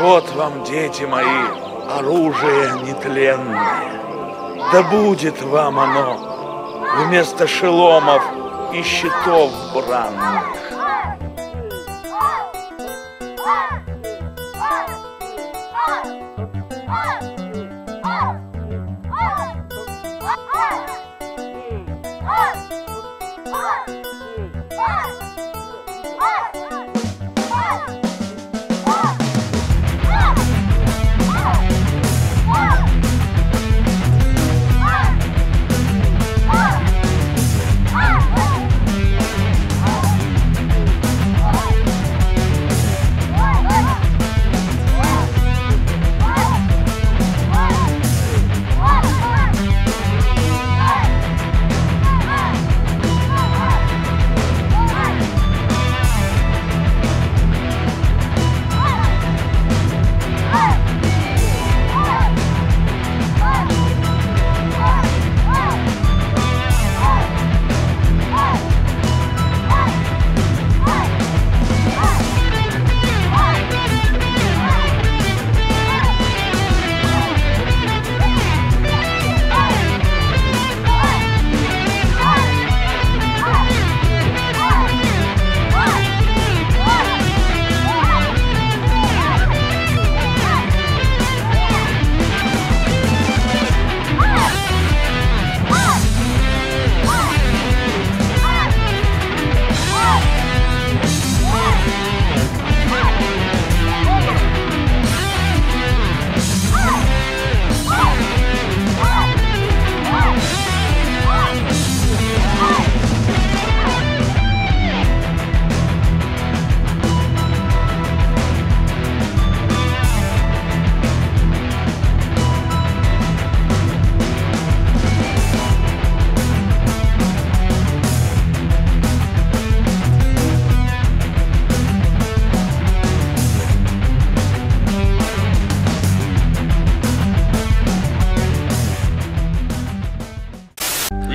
Вот вам, дети мои, оружие нетленное. Да будет вам оно вместо шеломов и щитов бранных.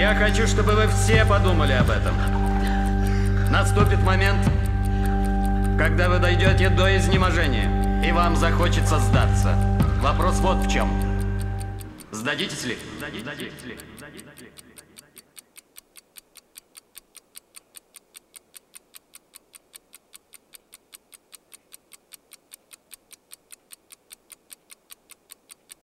Я хочу, чтобы вы все подумали об этом. Наступит момент, когда вы дойдете до изнеможения, и вам захочется сдаться. Вопрос вот в чем. Сдадитесь ли? Сдадитесь ли? Сдадитесь ли?